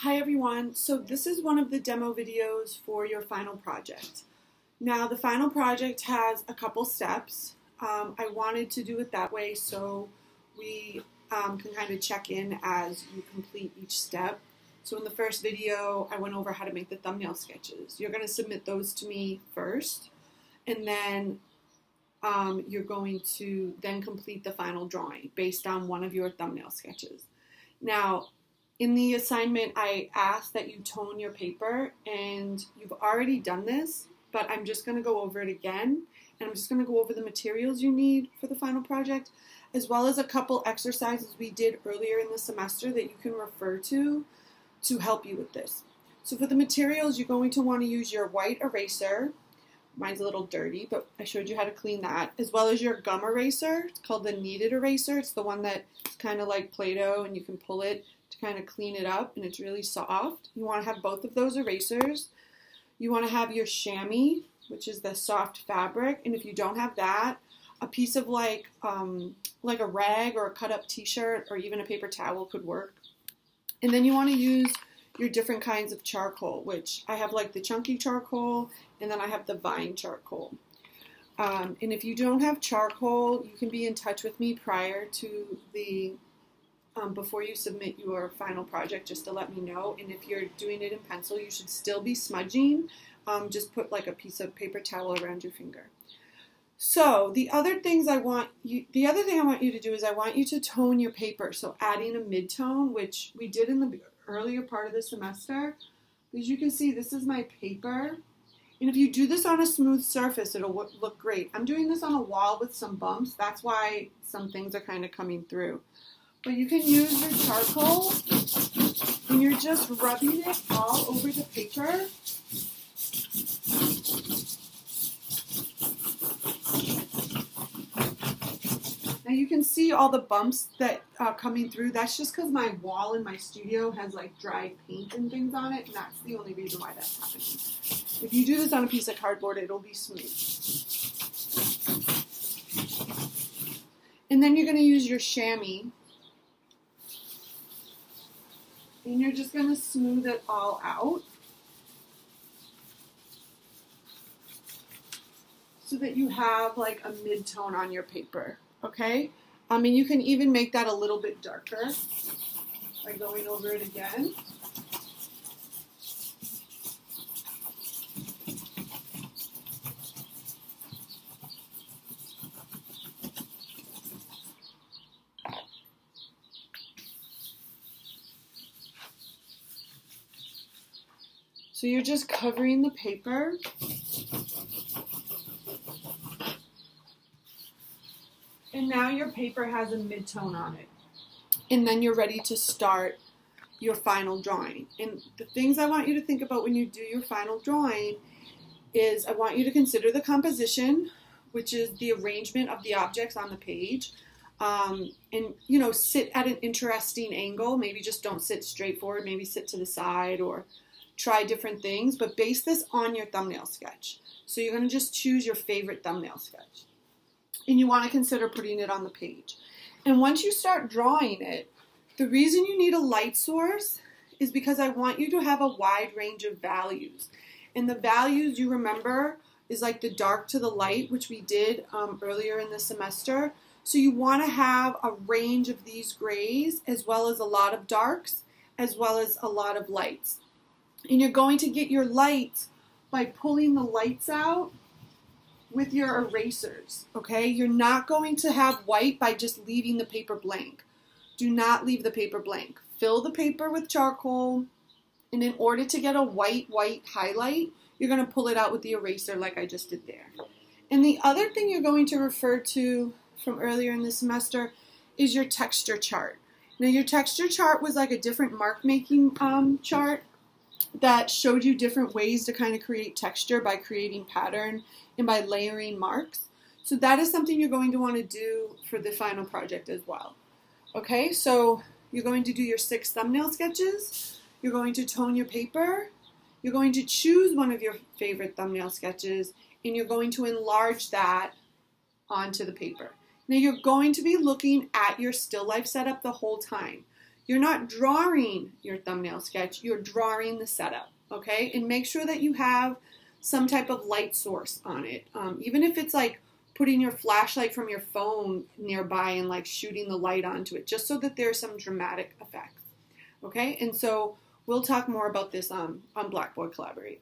Hi everyone, so this is one of the demo videos for your final project. Now the final project has a couple steps. Um, I wanted to do it that way so we um, can kind of check in as you complete each step. So in the first video I went over how to make the thumbnail sketches. You're going to submit those to me first and then um, you're going to then complete the final drawing based on one of your thumbnail sketches. Now in the assignment, I asked that you tone your paper, and you've already done this, but I'm just going to go over it again. And I'm just going to go over the materials you need for the final project, as well as a couple exercises we did earlier in the semester that you can refer to to help you with this. So for the materials, you're going to want to use your white eraser. Mine's a little dirty, but I showed you how to clean that, as well as your gum eraser. It's called the kneaded eraser. It's the one that's kind of like Play-Doh, and you can pull it to kind of clean it up and it's really soft. You want to have both of those erasers. You want to have your chamois, which is the soft fabric, and if you don't have that, a piece of like um, like a rag or a cut up t-shirt or even a paper towel could work. And then you want to use your different kinds of charcoal, which I have like the chunky charcoal and then I have the vine charcoal. Um, and if you don't have charcoal, you can be in touch with me prior to the um, before you submit your final project just to let me know. And if you're doing it in pencil, you should still be smudging. Um, just put like a piece of paper towel around your finger. So the other things I want you, the other thing I want you to do is I want you to tone your paper. So adding a mid-tone, which we did in the earlier part of the semester. As you can see, this is my paper. And if you do this on a smooth surface, it'll look great. I'm doing this on a wall with some bumps. That's why some things are kind of coming through. But you can use your charcoal and you're just rubbing it all over the paper. Now you can see all the bumps that are coming through. That's just because my wall in my studio has like dry paint and things on it, and that's the only reason why that's happening. If you do this on a piece of cardboard, it'll be smooth. And then you're going to use your chamois And you're just going to smooth it all out. So that you have like a mid-tone on your paper, okay? I mean, you can even make that a little bit darker by going over it again. So you're just covering the paper. And now your paper has a mid-tone on it. And then you're ready to start your final drawing. And the things I want you to think about when you do your final drawing is I want you to consider the composition, which is the arrangement of the objects on the page. Um, and, you know, sit at an interesting angle. Maybe just don't sit straight forward. Maybe sit to the side or try different things, but base this on your thumbnail sketch. So you're going to just choose your favorite thumbnail sketch. And you want to consider putting it on the page. And once you start drawing it, the reason you need a light source is because I want you to have a wide range of values. And the values you remember is like the dark to the light, which we did um, earlier in the semester. So you want to have a range of these grays as well as a lot of darks as well as a lot of lights. And you're going to get your light by pulling the lights out with your erasers, okay? You're not going to have white by just leaving the paper blank. Do not leave the paper blank. Fill the paper with charcoal, and in order to get a white, white highlight, you're going to pull it out with the eraser like I just did there. And the other thing you're going to refer to from earlier in the semester is your texture chart. Now your texture chart was like a different mark making um, chart that showed you different ways to kind of create texture by creating pattern and by layering marks. So that is something you're going to want to do for the final project as well. Okay, so you're going to do your six thumbnail sketches. You're going to tone your paper. You're going to choose one of your favorite thumbnail sketches and you're going to enlarge that onto the paper. Now you're going to be looking at your still life setup the whole time. You're not drawing your thumbnail sketch, you're drawing the setup, okay? And make sure that you have some type of light source on it. Um, even if it's like putting your flashlight from your phone nearby and like shooting the light onto it, just so that there's some dramatic effects, okay? And so we'll talk more about this on, on Blackboard Collaborate.